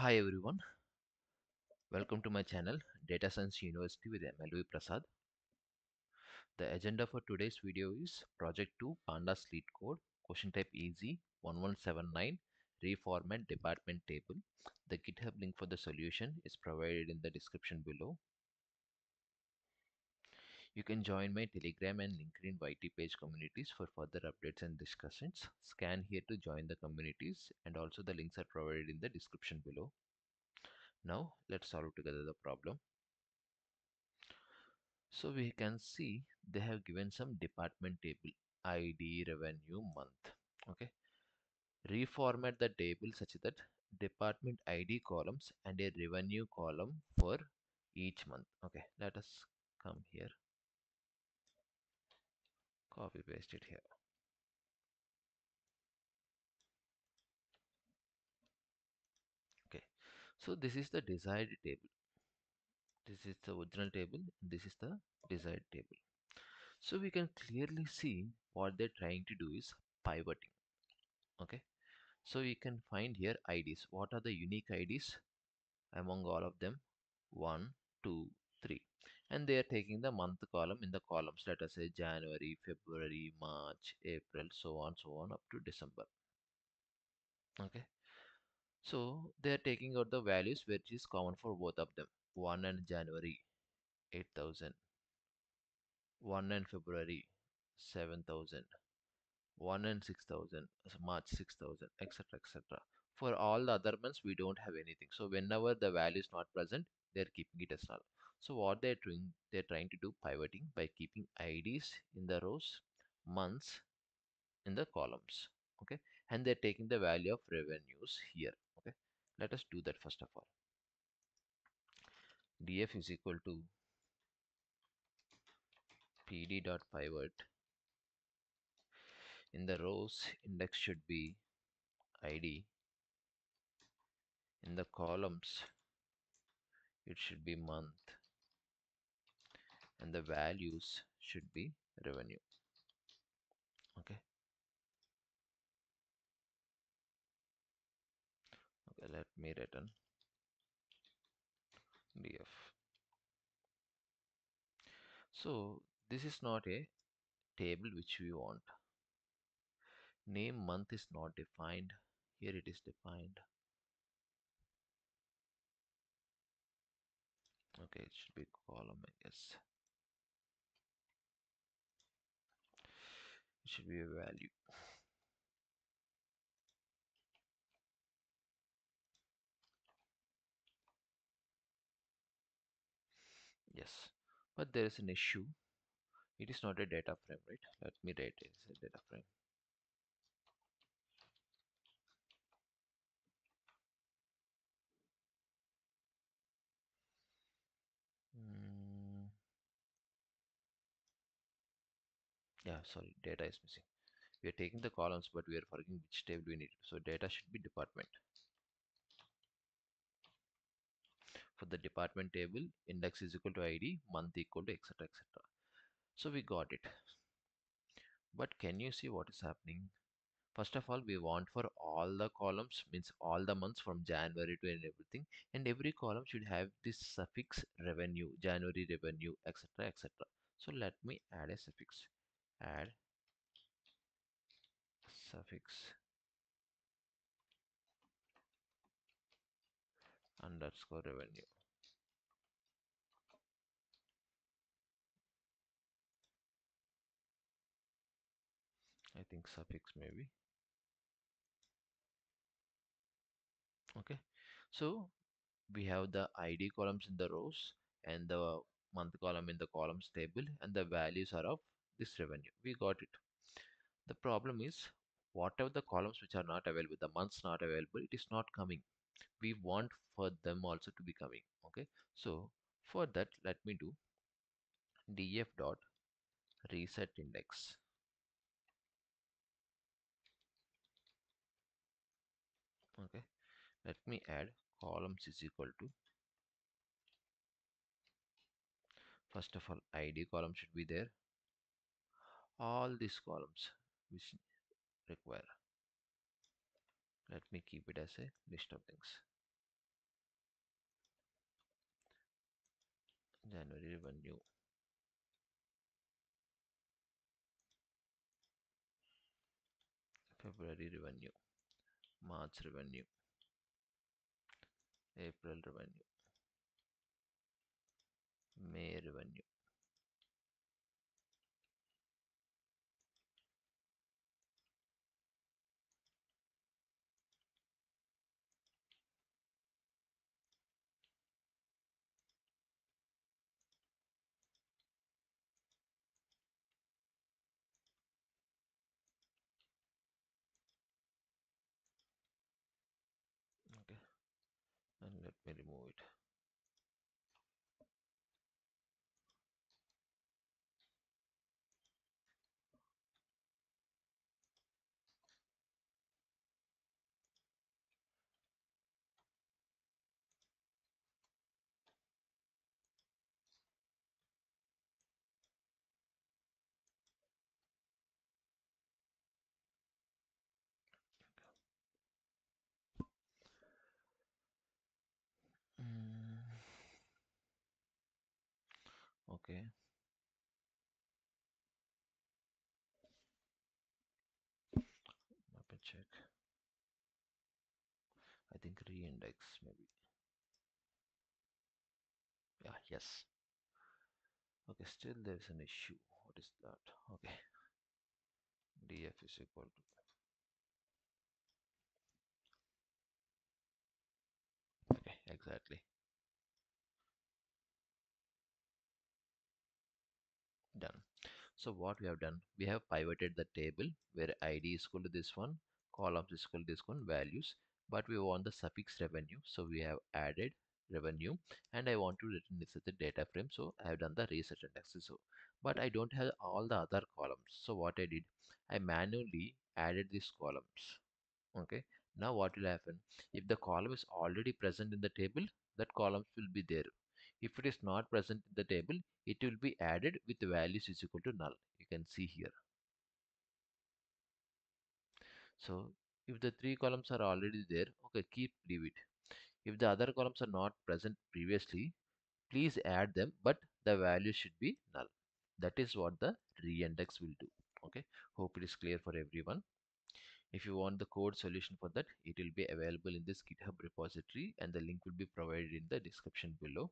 Hi everyone, welcome to my channel Data Science University with MLV Prasad. The agenda for today's video is Project 2 Pandas Lead Code, question type easy 1179, reformat department table. The GitHub link for the solution is provided in the description below. You can join my Telegram and LinkedIn YT page communities for further updates and discussions. Scan here to join the communities and also the links are provided in the description below. Now let's solve together the problem. So we can see they have given some department table ID revenue month okay reformat the table such that department ID columns and a revenue column for each month okay let us come here copy paste it here. Okay. So this is the desired table. This is the original table this is the desired table. So we can clearly see what they're trying to do is pivoting. Okay. So we can find here IDs what are the unique IDs among all of them 1 2 3 and they are taking the month column in the columns let us say January February March April so on so on up to December. Okay? So they are taking out the values which is common for both of them. 1 and January 8000 1 and February 7000 1 and 6000 March 6000 etc etc for all the other months we don't have anything. So whenever the value is not present they're keeping it as null so what they're doing they're trying to do pivoting by keeping IDs in the rows months in the columns okay? And they're taking the value of revenues here okay? Let us do that first of all. Df is equal to pd dot pivot. In the rows index should be id in the columns it should be month and the values should be revenue. Okay? Okay let me return df so this is not a table which we want. Name month is not defined. Here it is defined. Okay it should be column I guess should be a value yes but there is an issue. It is not a data frame right? Let me write it as a data frame yeah sorry data is missing. We are taking the columns but we are forgetting which table we need. So data should be department. For the department table index is equal to id month equal to etc etc so we got it. But can you see what is happening? First of all we want for all the columns means all the months from january to and everything and every column should have this suffix revenue january revenue etc etc so let me add a suffix add suffix underscore revenue. I think suffix maybe. Okay. So we have the ID columns in the rows and the month column in the columns table and the values are of this revenue. We got it. The problem is whatever the columns which are not available the months not available it is not coming. We want for them also to be coming okay? So for that let me do df dot reset index. Okay? Let me add columns is equal to first of all id column should be there all these columns which require. Let me keep it as a list of things. January revenue. February revenue. March revenue. April revenue. May revenue. And okay, let me check. I think re-index maybe. Yeah, yes. Okay, still there's an issue. What is that? Okay, df is equal to okay, exactly. Done. So what we have done, we have pivoted the table where ID is equal to this one, columns is equal to this one, values, but we want the suffix revenue. So we have added revenue and I want to return this as the data frame. So I have done the reset index. So, but I don't have all the other columns. So what I did, I manually added these columns. Okay. Now what will happen? If the column is already present in the table, that columns will be there. If it is not present in the table, it will be added with values is equal to null. You can see here. So if the three columns are already there, okay, keep leave it. If the other columns are not present previously, please add them, but the value should be null. That is what the reindex will do. Okay, hope it is clear for everyone. If you want the code solution for that, it will be available in this GitHub repository and the link will be provided in the description below.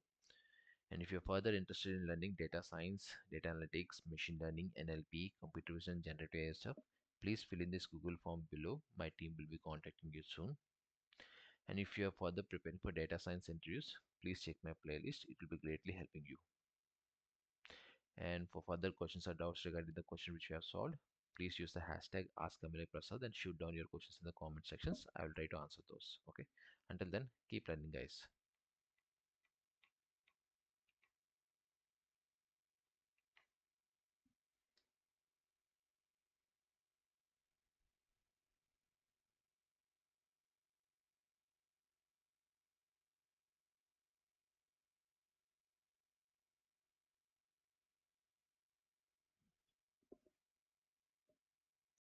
And if you're further interested in learning data science, data analytics, machine learning, NLP, computer vision, generative AI stuff, please fill in this Google form below. My team will be contacting you soon. And if you're further preparing for data science interviews, please check my playlist. It will be greatly helping you. And for further questions or doubts regarding the question which we have solved, please use the hashtag AskAmilay and shoot down your questions in the comment sections. I will try to answer those. Okay. Until then, keep learning, guys.